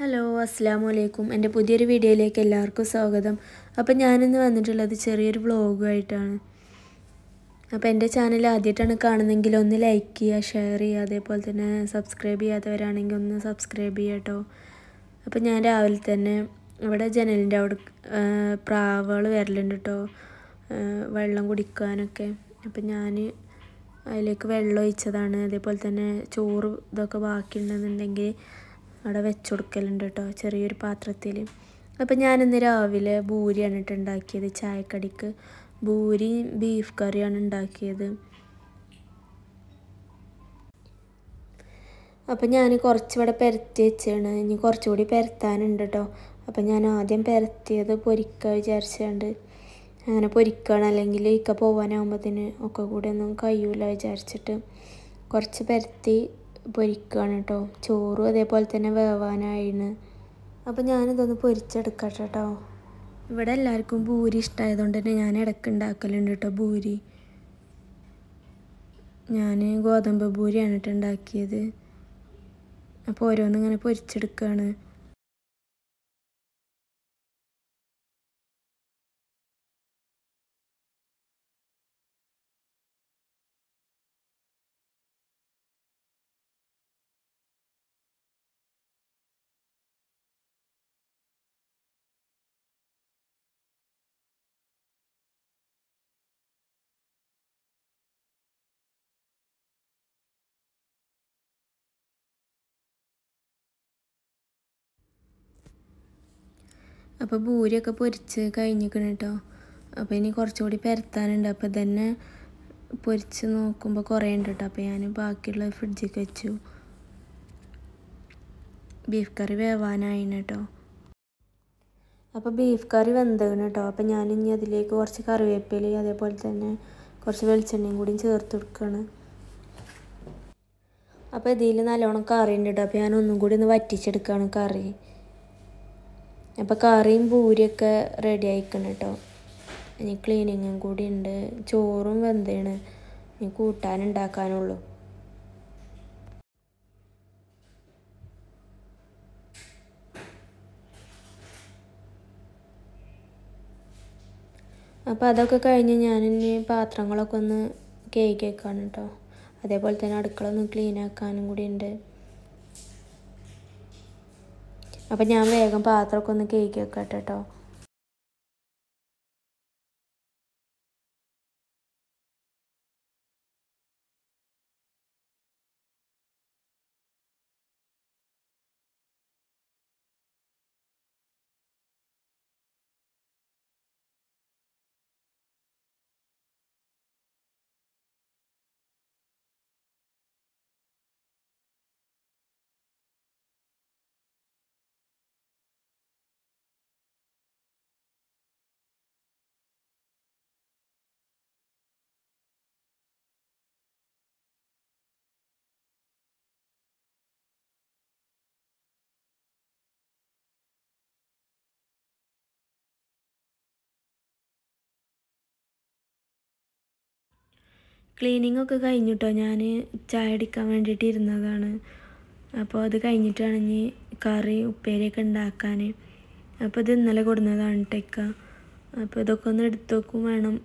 Hello അസ്സാം വലൈക്കും എന്റെ പുതിയൊരു വീഡിയോയിലേക്ക് എല്ലാവർക്കും സ്വാഗതം. അപ്പം ഞാനിന്ന് വന്നിട്ടുള്ളത് ചെറിയൊരു വ്ളോഗുമായിട്ടാണ് അപ്പോൾ എന്റെ ചാനൽ ആദ്യമായിട്ടാണ് കാണുന്നതെങ്കിൽ ഒന്ന് ലൈക്ക് ചെയ്യുക ഷെയർ ചെയ്യുക അതേപോലെ തന്നെ സബ്സ്ക്രൈബ് ചെയ്യാത്തവരാണെങ്കിൽ ഒന്ന് സബ്സ്ക്രൈബ് ചെയ്യുക കേട്ടോ. അപ്പോൾ ഞാൻ രാവിലെ തന്നെ ഇവിടെ ജനലിന്റെ അവിടെ പ്രാവുകൾ വരലുണ്ട് കേട്ടോ. വെള്ളം കുടിക്കാനൊക്കെ. അപ്പം ഞാൻ അതിലേക്ക് വെള്ളം ഒഴിച്ചതാണ്. അതേപോലെ തന്നെ ചോറ് ഇതൊക്കെ ബാക്കിയുണ്ടെന്നുണ്ടെങ്കിൽ അവിടെ വെച്ച് കൊടുക്കലുണ്ട് കേട്ടോ ചെറിയൊരു പാത്രത്തിൽ. അപ്പം ഞാനിന്ന് രാവിലെ ബൂരിയാണ് കേട്ടോ ഉണ്ടാക്കിയത് ചായക്കടിക്ക്. ബൂരി ബീഫ് കറിയാണ് ഉണ്ടാക്കിയത്. അപ്പം ഞാൻ കുറച്ചിവിടെ പെരത്തി വെച്ചാണ് ഇനി കുറച്ചുകൂടി പെരത്താനുണ്ട് കേട്ടോ. അപ്പം ഞാൻ ആദ്യം പെരത്തിയത് പൊരിക്കുക വിചാരിച്ചുകൊണ്ട് അങ്ങനെ പൊരിക്കണം അല്ലെങ്കിൽ ഇക്ക പോകാനാകുമ്പോഴത്തേന് ഒക്കെ കൂടെ ഒന്നും കഴിയൂല വിചാരിച്ചിട്ട്. കുറച്ച് പെരത്തി പൊരിക്കുകയാണ് കേട്ടോ ചോറും അതേപോലെ തന്നെ വേവാനായിരുന്നു അപ്പോൾ ഞാനിതൊന്ന് പൊരിച്ചെടുക്കട്ടെ കേട്ടോ ഇവിടെ എല്ലാവർക്കും ഭൂരി ഇഷ്ടമായതുകൊണ്ട് തന്നെ ഞാൻ ഇടയ്ക്ക് ഉണ്ടാക്കലുണ്ട് കേട്ടോ ഭൂരി. ഞാൻ ഗോതമ്പ് ഭൂരിയാണ് കേട്ടോ ഉണ്ടാക്കിയത് അപ്പോൾ ഓരോന്നിങ്ങനെ പൊരിച്ചെടുക്കുകയാണ് അപ്പോൾ ഭൂരിയൊക്കെ പൊരിച്ച് കഴിഞ്ഞിരിക്കണം കേട്ടോ അപ്പോൾ ഇനി കുറച്ചുകൂടി പരത്താനുണ്ട്. അപ്പോൾ തന്നെ പൊരിച്ച് നോക്കുമ്പോൾ കുറേ ഉണ്ട് കേട്ടോ അപ്പോൾ ഞാൻ ബാക്കിയുള്ള ഫ്രിഡ്ജിലേക്ക് വെച്ചു. ബീഫ് കറി വേവാനായിന് കേട്ടോ അപ്പോൾ ബീഫ് കറി വെന്തകണ് കേട്ടോ അപ്പോൾ ഞാൻ ഇനി അതിലേക്ക് കുറച്ച് കറിവേപ്പില അതേപോലെ തന്നെ കുറച്ച് വെളിച്ചെണ്ണയും കൂടി ചേർത്ത് കൊടുക്കുകയാണ് അപ്പോൾ ഇതിൽ നല്ലോണം കറി ഉണ്ട് കേട്ടോ അപ്പോൾ ഞാൻ ഒന്നും കൂടി ഒന്ന് വറ്റിച്ചെടുക്കുകയാണ് കറി. അപ്പോൾ കറിയും പൂരിയൊക്കെ റെഡി ആയിക്കണം കേട്ടോ ഇനി ക്ലീനിങ്ങും കൂടി ഉണ്ട് ചോറും വെന്തയാണ് ഇനി കൂട്ടാനുണ്ടാക്കാനുള്ളൂ അപ്പോൾ അതൊക്കെ കഴിഞ്ഞ് ഞാനിനി പാത്രങ്ങളൊക്കെ ഒന്ന് കേക്ക് വെക്കാണ് കേട്ടോ അതേപോലെ തന്നെ അടുക്കള ഒന്ന് ക്ലീൻ ആക്കാനും കൂടി ഉണ്ട് അപ്പം ഞാൻ വേഗം പാത്രമൊക്കെ ഒന്ന് കേക്ക് വെക്കട്ടെ. കേട്ടോ ക്ലീനിങ് ഒക്കെ കഴിഞ്ഞിട്ടോ? ഞാൻ ചായ അടിക്കാൻ വേണ്ടിയിട്ട് ഇരുന്നതാണ്. അപ്പോൾ അത് കഴിഞ്ഞിട്ടാണ് ഇനി കറി ഉപ്പേരിയൊക്കെ ഉണ്ടാക്കാൻ അപ്പോൾ ഇത് ഇന്നലെ കൊടുന്നതാണ് ടെക്ക. അപ്പോൾ ഇതൊക്കെ ഒന്ന് എടുത്തു വേണം.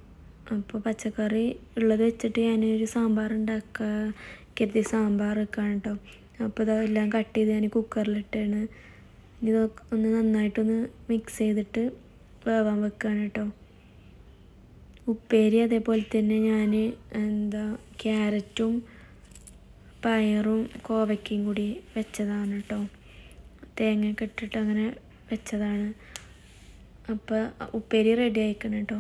അപ്പോൾ പച്ചക്കറി ഉള്ളത് വെച്ചിട്ട് ഞാനൊരു സാമ്പാർ ഉണ്ടാക്കാൻ കരുതി സാമ്പാർ വെക്കാണ് കേട്ടോ അപ്പോൾ ഇതെല്ലാം കട്ട് ചെയ്ത് ഞാൻ കുക്കറിലിട്ടാണ് ഇതൊക്കെ ഒന്ന് നന്നായിട്ടൊന്ന് മിക്സ് ചെയ്തിട്ട് വേവാൻ വെക്കുകയാണ് കേട്ടോ ഉപ്പേരി അതേപോലെ തന്നെ ഞാൻ എന്താ ക്യാരറ്റും പയറും കോവയ്ക്കയും കൂടി വെച്ചതാണ് കേട്ടോ തേങ്ങയൊക്കെ ഇട്ടിട്ട് അങ്ങനെ വെച്ചതാണ്. അപ്പോൾ ഉപ്പേരി റെഡി ആയിക്കണം കേട്ടോ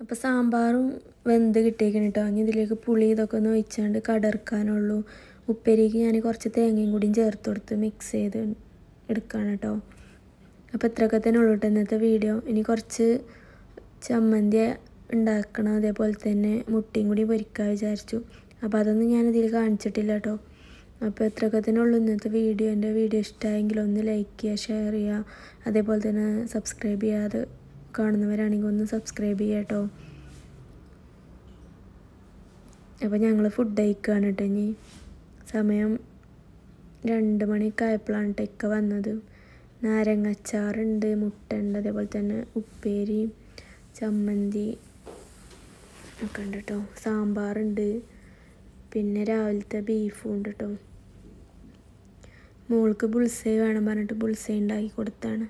അപ്പോൾ സാമ്പാറും വെന്ത് കിട്ടിയേക്കണം കേട്ടോ ഇനി ഇതിലേക്ക് പുളി ഇതൊക്കെ ഒന്ന് ഒഴിച്ചാണ്ട് കടർക്കാനുള്ളൂ. ഉപ്പേരിക്ക് ഞാൻ കുറച്ച് തേങ്ങയും കൂടിയും ചേർത്ത് കൊടുത്ത് മിക്സ് ചെയ്ത് എടുക്കുകയാണ് കേട്ടോ അപ്പോൾ ഇത്രയൊക്കെ തന്നെ ഉള്ളൂ കേട്ടോ ഇന്നത്തെ വീഡിയോ ഇനി കുറച്ച് ചമ്മന്തി ഉണ്ടാക്കണം. അതേപോലെ തന്നെ മുട്ടയും കൂടി പൊരിക്കാൻ വിചാരിച്ചു. അപ്പോൾ അതൊന്നും ഇതിൽ കാണിച്ചിട്ടില്ല കേട്ടോ അപ്പോൾ ഇത്രയൊക്കെ തന്നെ ഉള്ളൂ ഇന്നത്തെ വീഡിയോ എന്റെ വീഡിയോ ഇഷ്ടമായെങ്കിൽ ഒന്ന് ലൈക്ക് ചെയ്യുക ഷെയർ ചെയ്യുക. അതേപോലെ തന്നെ സബ്സ്ക്രൈബ് ചെയ്യാതെ കാണുന്നവരാണെങ്കിൽ ഒന്ന് സബ്സ്ക്രൈബ് ചെയ്യുക കേട്ടോ അപ്പോൾ ഞങ്ങൾ ഫുഡ് കഴിക്കുകയാണ് കേട്ടോ ഇനി. സമയം രണ്ട് മണിയൊക്കെ ആയപ്പോഴാണ് ടെക്ക വന്നത്. നാരങ്ങച്ചാറുണ്ട് മുട്ട ഉണ്ട് അതേപോലെ തന്നെ ഉപ്പേരി ചമ്മന്തി ഒക്കെ ഉണ്ട് കേട്ടോ സാമ്പാറുണ്ട്. പിന്നെ രാവിലത്തെ ബീഫും ഉണ്ട് കേട്ടോ മോൾക്ക് ബുൾസൈ വേണം പറഞ്ഞിട്ട് ബുൾസൈ ഉണ്ടാക്കി കൊടുത്താണ്.